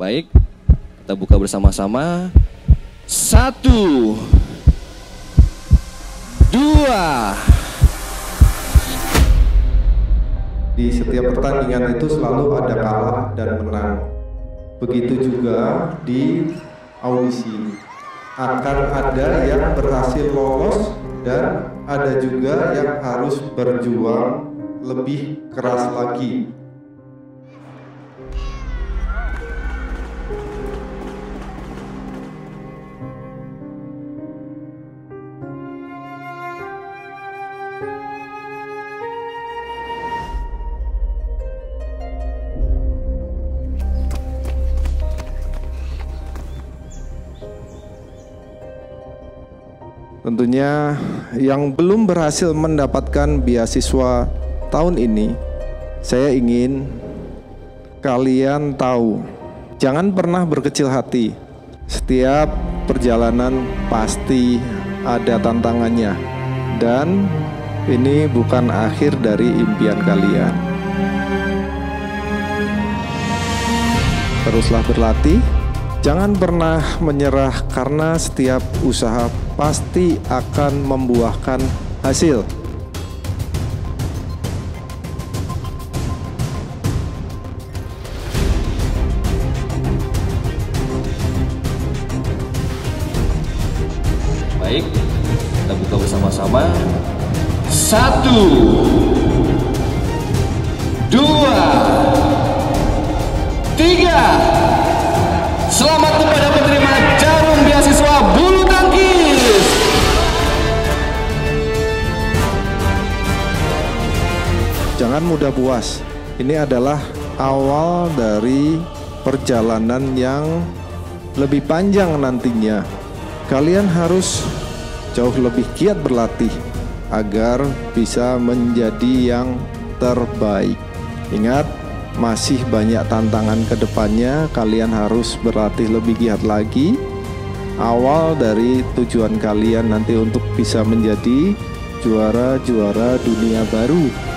Baik, kita buka bersama-sama. Satu, dua. Di setiap pertandingan itu selalu ada kalah dan menang. Begitu juga di audisi. Akan ada yang berhasil lolos dan ada juga yang harus berjuang lebih keras lagi. Tentunya yang belum berhasil mendapatkan beasiswa tahun ini, saya ingin kalian tahu, jangan pernah berkecil hati. Setiap perjalanan pasti ada tantangannya, dan ini bukan akhir dari impian kalian. Teruslah berlatih, Jangan pernah menyerah karena setiap usaha pasti akan membuahkan hasil. Baik, kita buka bersama-sama. Satu, dua, tiga. Jangan mudah puas. Ini adalah awal dari perjalanan yang lebih panjang nantinya. Kalian harus jauh lebih giat berlatih agar bisa menjadi yang terbaik. Ingat, masih banyak tantangan ke depannya. Kalian harus berlatih lebih giat lagi. Awal dari tujuan kalian nanti untuk bisa menjadi juara-juara dunia baru.